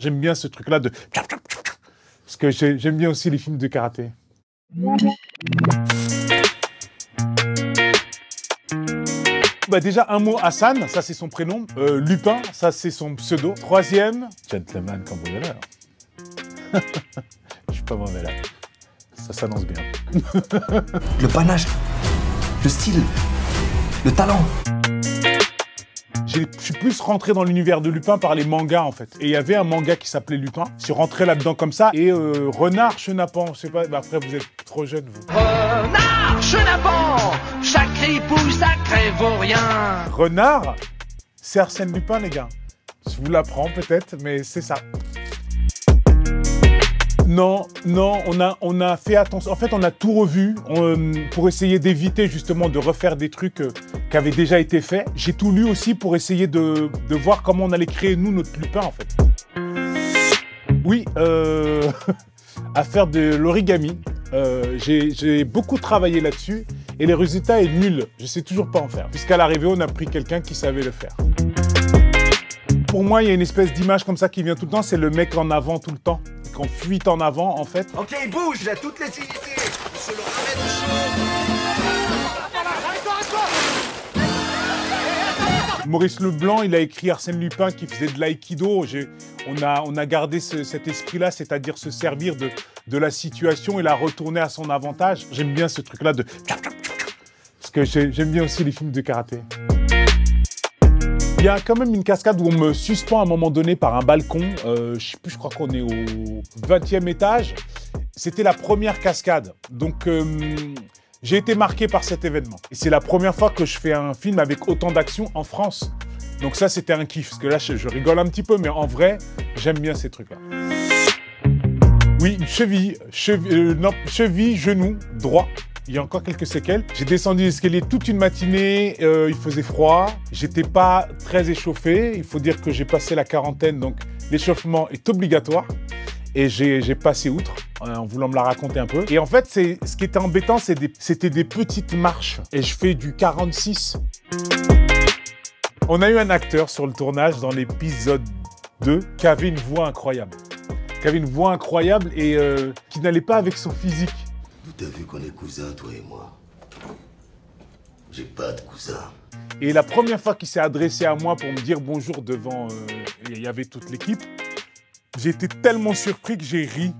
J'aime bien ce truc-là de... Parce que j'aime bien aussi les films de karaté. Bah déjà un mot Hassan, ça c'est son prénom. Euh, Lupin, ça c'est son pseudo. Troisième, gentleman cambrioleur. Je suis pas mauvais là. Ça s'annonce bien. le panache, le style, le talent. Je suis plus rentré dans l'univers de Lupin par les mangas en fait. Et il y avait un manga qui s'appelait Lupin. Je suis rentré là-dedans comme ça. Et euh, Renard Chenapan, je sais pas, bah, après vous êtes trop jeune vous. Renard Chenapan, chaque ripou sacré vaut rien. Renard, c'est Arsène Lupin les gars. Je vous l'apprends peut-être, mais c'est ça. Non, non, on a, fait attention. En fait, on a tout revu euh, pour essayer d'éviter justement de refaire des trucs euh, qui avaient déjà été faits. J'ai tout lu aussi pour essayer de, voir comment on allait créer, nous, notre Lupin, en fait. Oui, euh, à faire de l'origami. J'ai beaucoup travaillé là-dessus et le résultat est nul. Je sais toujours pas en faire. Puisqu'à l'arrivée, on a pris quelqu'un qui savait le faire. Pour moi, il y a une espèce d'image comme ça qui vient tout le temps, c'est le mec en avant tout le temps qu'on fuite en avant, en fait. Ok, il bouge, là, toutes les unités. Se le Maurice Leblanc, il a écrit Arsène Lupin qui faisait de l'aïkido. On a, on a gardé cet esprit-là, c'est-à-dire se servir de, de la situation et la retourner à son avantage. J'aime bien ce truc-là de... Parce que j'aime bien aussi les films de karaté. Il y a quand même une cascade où on me suspend à un moment donné par un balcon. Euh, je sais plus, je crois qu'on est au 20e étage. C'était la première cascade. Donc, euh, j'ai été marqué par cet événement. Et c'est la première fois que je fais un film avec autant d'action en France. Donc ça, c'était un kiff. Parce que là, je, rigole un petit peu, mais en vrai, j'aime bien ces trucs-là. Oui, cheville, cheville, euh, non, cheville, genou, droit il y a encore quelques séquelles. J'ai descendu l'escalier toute une matinée, euh, il faisait froid, j'étais pas très échauffé. Il faut dire que j'ai passé la quarantaine, donc l'échauffement est obligatoire. Et j'ai passé outre euh, en voulant me la raconter un peu. Et en fait, ce qui était embêtant, c'était des, petites marches. Et je fais du 46. On a eu un acteur sur le tournage dans l'épisode 2 qui avait une voix incroyable. Qui avait une voix incroyable et euh, qui n'allait pas avec son physique. T'as vu qu'on est cousins, toi et moi J'ai pas de cousin. Et la première fois qu'il s'est adressé à moi pour me dire bonjour devant, euh, il y avait toute l'équipe, j'ai été tellement surpris que j'ai ri,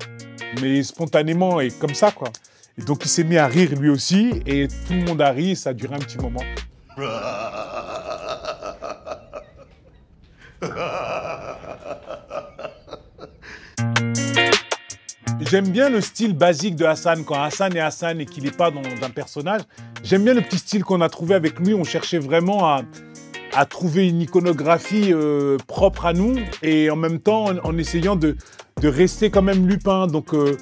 mais spontanément et comme ça quoi. Et donc il s'est mis à rire lui aussi et tout le monde a ri et ça a duré un petit moment. J'aime bien le style basique de Hassan, quand Hassan est Hassan et qu'il n'est pas dans un personnage. J'aime bien le petit style qu'on a trouvé avec lui. On cherchait vraiment à, trouver une iconographie euh, propre à nous et en même temps en, essayant de, rester quand même Lupin. Donc euh,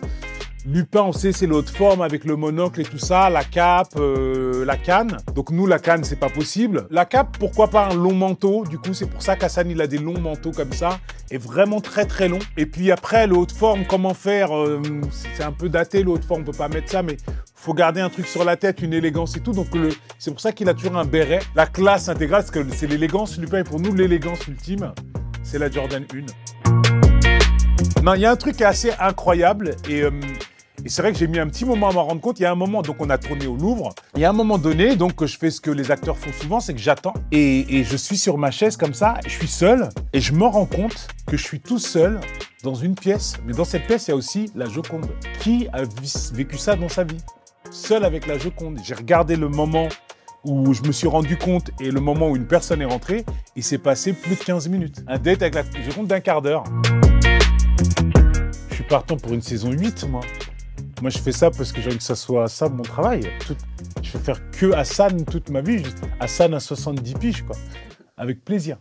Lupin, on sait, c'est l'autre forme avec le monocle et tout ça, la cape, euh, la canne. Donc nous, la canne, c'est pas possible. La cape, pourquoi pas un long manteau? Du coup, c'est pour ça qu'Hassan, il a des longs manteaux comme ça, et vraiment très très long. Et puis après, le haute forme, comment faire euh, C'est un peu daté, le haute forme, on peut pas mettre ça, mais faut garder un truc sur la tête, une élégance et tout. Donc c'est pour ça qu'il a toujours un béret. La classe intégrale, parce que c'est l'élégance. Lupin est pour nous l'élégance ultime. C'est la Jordan 1. Non, il y a un truc assez incroyable et euh, et c'est vrai que j'ai mis un petit moment à m'en rendre compte. Il y a un moment, donc on a tourné au Louvre. Il y a un moment donné, donc je fais ce que les acteurs font souvent, c'est que j'attends. Et, je suis sur ma chaise comme ça, je suis seul. Et je me rends compte que je suis tout seul dans une pièce. Mais dans cette pièce, il y a aussi la Joconde. Qui a vécu ça dans sa vie? Seul avec la Joconde. J'ai regardé le moment où je me suis rendu compte et le moment où une personne est rentrée, il s'est passé plus de 15 minutes. Un date avec la Joconde d'un quart d'heure. Je suis partant pour une saison 8, moi. Moi, je fais ça parce que j'ai envie que ça soit ça mon travail. je vais faire que Hassan toute ma vie. Hassan à 70 piges, quoi. Avec plaisir.